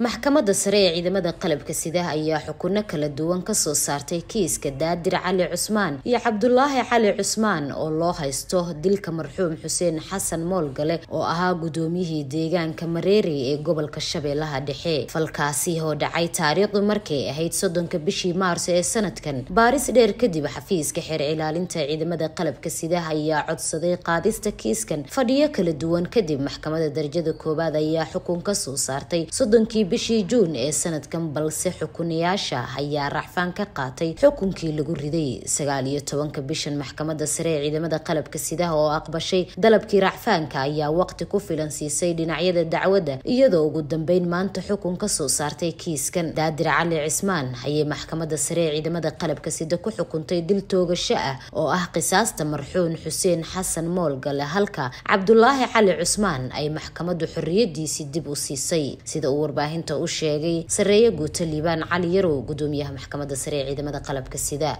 maxkamadda sare ee ciidamada qalabka sida ayaa xukuno kala duwan ka soo saartay kiiska daadir cali cusmaan iyo cabdulaahi cali cusmaan oo loo haysto dilka marxuum xuseen xasan moolgale oo ahaa gudoomiyihii deegaanka mareeri ee gobolka shabeellaha dhexe. Falkaasi oo dhacay taariikhdu markay ahayd soddonka bishii maarso ee sanadkan baaris dheer kadib xafiiska xeer ilaalinta ciidamada qalabka sida ayaa codsaday qaadista kiiskan fadhiyo kala duwan kadib maxkamadda darajada koowaad ayaa xukun ka soo saartay soddonkii bishii juun ee sanadkan balse xukunayaasha ayaa racfaan ka qaatay xukunkii lagu riday sagaal iyo tobanka bishan maxkamadda sare ee ciidamada qalabka sidaha oo aqbashay. Dalabkii racfaanka ayaa waqti ku filan siisay dhinacyada dacwadda iyadoo ugu dambeyn maanta xukun ka soo saartay kiiskan. Daadir cali cismaan ayay maxkamadda sare ee ciidamada qalabka sida ku xukuntay dil toogasho ah oo ah qisaasta marxuun xuseen xasan moolgale halka cabdulaahi cali cusmaan ay maxkamaddu xorriyadiisii dib u siisay. Sida uu warbaahinta u sheegay sareeye guuto liibaan cali yarow gudoomiyaha maxkamadda sare ee ciidamada qalabka sida